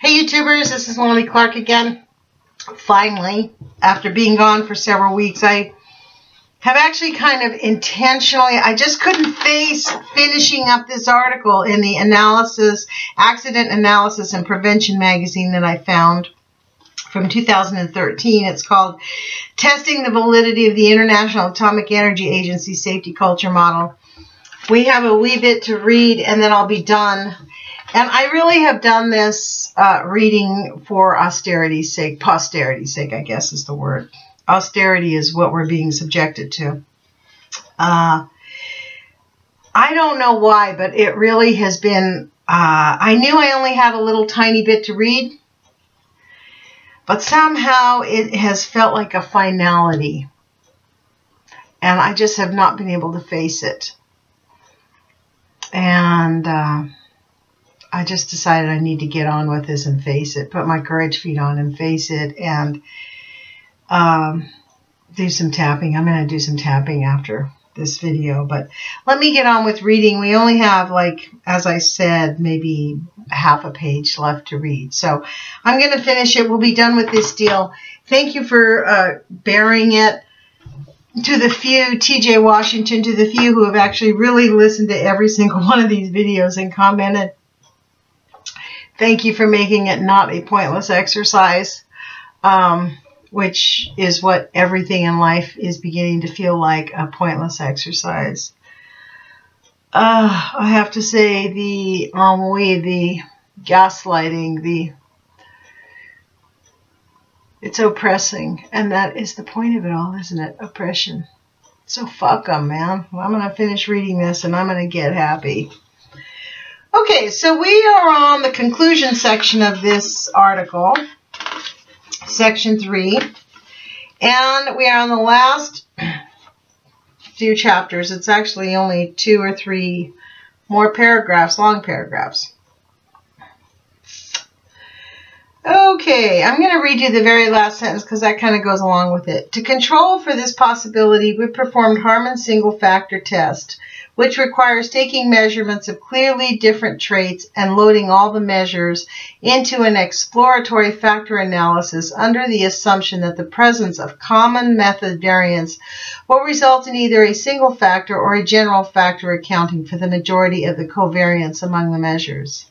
Hey YouTubers, this is Lonnie Clark again. Finally, after being gone for several weeks, I have actually kind of intentionally, I just couldn't face finishing up this article in the analysis, accident analysis and prevention magazine that I found from 2013. It's called Testing the Validity of the International Atomic Energy Agency Safety Culture Model. We have a wee bit to read and then I'll be done. And I really have done this uh, reading for austerity's sake, posterity's sake, I guess is the word. Austerity is what we're being subjected to. Uh, I don't know why, but it really has been. Uh, I knew I only had a little tiny bit to read, but somehow it has felt like a finality. And I just have not been able to face it. And uh, I just decided I need to get on with this and face it, put my courage feet on and face it, and um, do some tapping. I'm going to do some tapping after this video, but let me get on with reading. We only have, like, as I said, maybe half a page left to read. So I'm going to finish it. We'll be done with this deal. Thank you for uh, bearing it to the few, TJ Washington, to the few who have actually really listened to every single one of these videos and commented. Thank you for making it not a pointless exercise, um, which is what everything in life is beginning to feel like a pointless exercise. Uh, I have to say the ennui, the gaslighting, the it's oppressing, and that is the point of it all, isn't it? Oppression. So fuck them, man. I'm going to finish reading this and I'm going to get happy. Okay, so we are on the conclusion section of this article, section 3, and we are on the last few chapters. It's actually only two or three more paragraphs, long paragraphs. Okay, I'm going to read you the very last sentence because that kind of goes along with it. To control for this possibility, we performed Harman's single factor test, which requires taking measurements of clearly different traits and loading all the measures into an exploratory factor analysis under the assumption that the presence of common method variance will result in either a single factor or a general factor accounting for the majority of the covariance among the measures.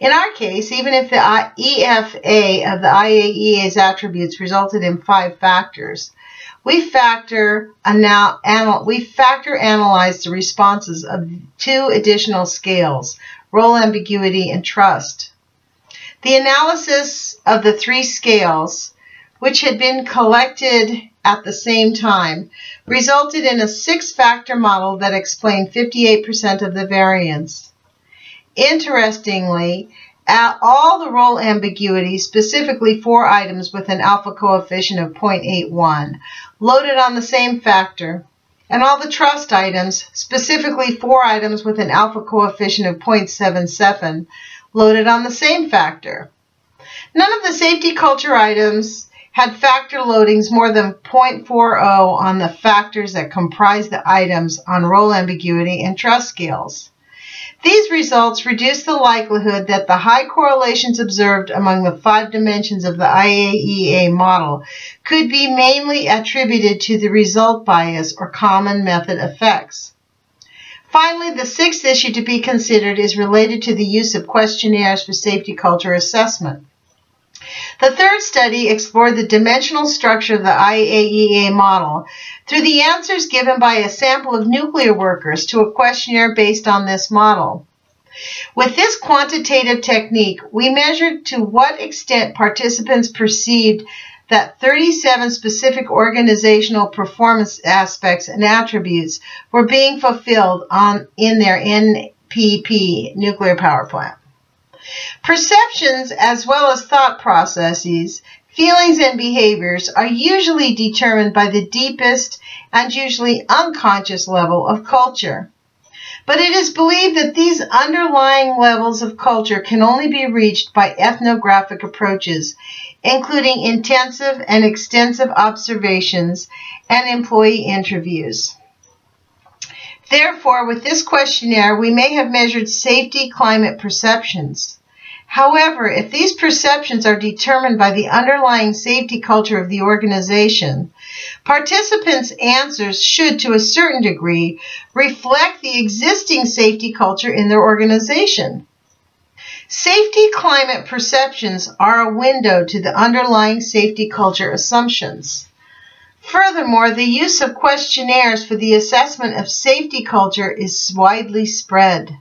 In our case, even if the EFA of the IAEA's attributes resulted in five factors, we factor, anal, anal, we factor analyze the responses of two additional scales, role ambiguity and trust. The analysis of the three scales, which had been collected at the same time, resulted in a six-factor model that explained 58% of the variance. Interestingly, at all the role ambiguities, specifically four items with an alpha coefficient of 0.81, loaded on the same factor, and all the trust items, specifically four items with an alpha coefficient of 0.77, loaded on the same factor. None of the safety culture items had factor loadings more than 0.40 on the factors that comprise the items on role ambiguity and trust scales. These results reduce the likelihood that the high correlations observed among the five dimensions of the IAEA model could be mainly attributed to the result bias or common method effects. Finally, the sixth issue to be considered is related to the use of questionnaires for safety culture assessment. The third study explored the dimensional structure of the IAEA model through the answers given by a sample of nuclear workers to a questionnaire based on this model. With this quantitative technique, we measured to what extent participants perceived that 37 specific organizational performance aspects and attributes were being fulfilled on, in their NPP nuclear power plant. Perceptions, as well as thought processes, feelings, and behaviors are usually determined by the deepest and usually unconscious level of culture. But it is believed that these underlying levels of culture can only be reached by ethnographic approaches, including intensive and extensive observations and employee interviews. Therefore, with this questionnaire, we may have measured safety climate perceptions. However, if these perceptions are determined by the underlying safety culture of the organization, participants' answers should, to a certain degree, reflect the existing safety culture in their organization. Safety climate perceptions are a window to the underlying safety culture assumptions. Furthermore, the use of questionnaires for the assessment of safety culture is widely spread.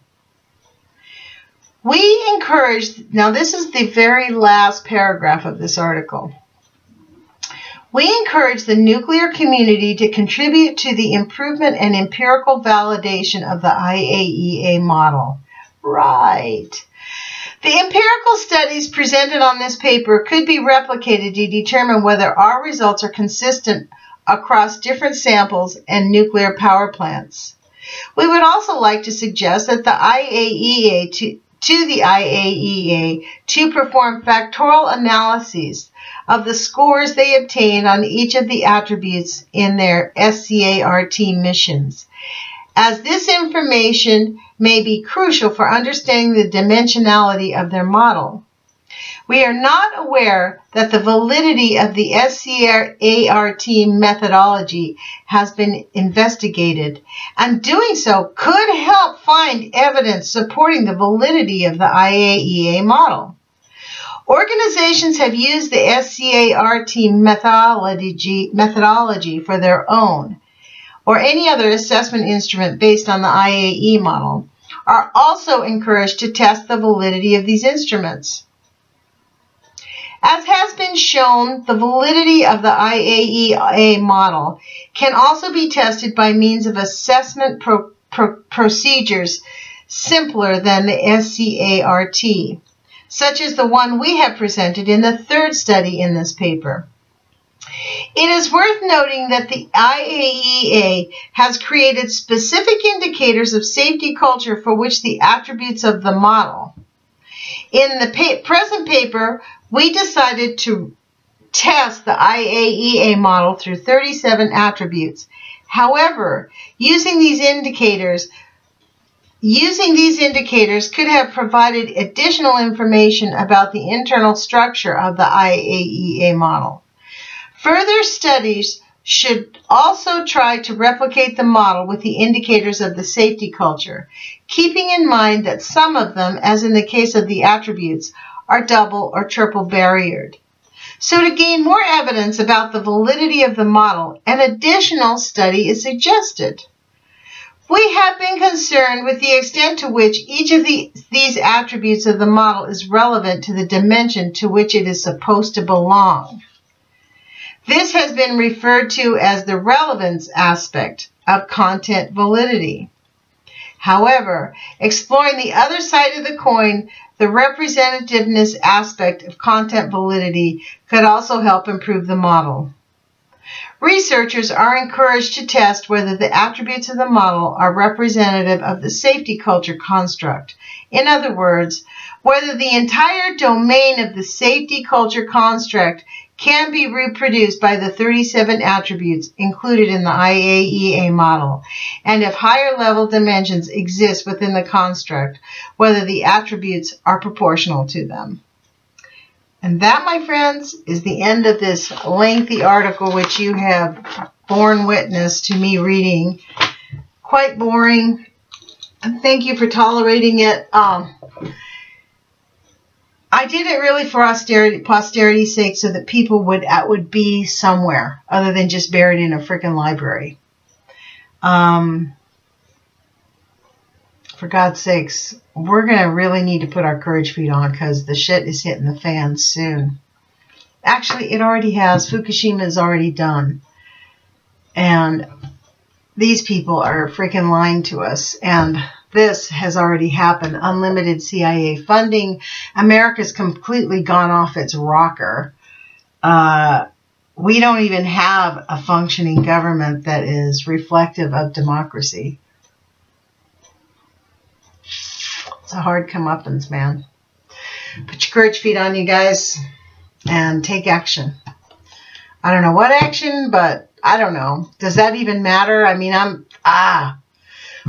We encourage, now this is the very last paragraph of this article. We encourage the nuclear community to contribute to the improvement and empirical validation of the IAEA model. Right. The empirical studies presented on this paper could be replicated to determine whether our results are consistent across different samples and nuclear power plants. We would also like to suggest that the IAEA to, to the IAEA to perform factorial analyses of the scores they obtain on each of the attributes in their SCART missions, as this information may be crucial for understanding the dimensionality of their model. We are not aware that the validity of the SCART methodology has been investigated, and doing so could help find evidence supporting the validity of the IAEA model. Organizations have used the SCART methodology, methodology for their own, or any other assessment instrument based on the IAE model, are also encouraged to test the validity of these instruments. As has been shown, the validity of the IAEA model can also be tested by means of assessment pro pro procedures simpler than the SCART, such as the one we have presented in the third study in this paper. It is worth noting that the IAEA has created specific indicators of safety culture for which the attributes of the model. In the pa present paper, we decided to test the IAEA model through 37 attributes. However, using these indicators, using these indicators could have provided additional information about the internal structure of the IAEA model. Further studies should also try to replicate the model with the indicators of the safety culture, keeping in mind that some of them, as in the case of the attributes, are double or triple barriered. So to gain more evidence about the validity of the model, an additional study is suggested. We have been concerned with the extent to which each of the, these attributes of the model is relevant to the dimension to which it is supposed to belong. This has been referred to as the relevance aspect of content validity. However, exploring the other side of the coin, the representativeness aspect of content validity could also help improve the model. Researchers are encouraged to test whether the attributes of the model are representative of the safety culture construct. In other words, whether the entire domain of the safety culture construct can be reproduced by the 37 attributes included in the IAEA model, and if higher level dimensions exist within the construct, whether the attributes are proportional to them. And that, my friends, is the end of this lengthy article which you have borne witness to me reading. Quite boring. Thank you for tolerating it. Um, I did it really for austerity, posterity's sake so that people would uh, would be somewhere other than just buried in a freaking library. Um, for God's sakes, we're going to really need to put our courage feet on because the shit is hitting the fan soon. Actually, it already has. Fukushima is already done. And these people are freaking lying to us. And this has already happened. Unlimited CIA funding. America's completely gone off its rocker. Uh, we don't even have a functioning government that is reflective of democracy. It's a hard comeuppance, man. Put your courage feet on, you guys, and take action. I don't know what action, but I don't know. Does that even matter? I mean, I'm, ah,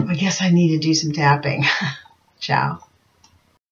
I guess I need to do some tapping. Ciao.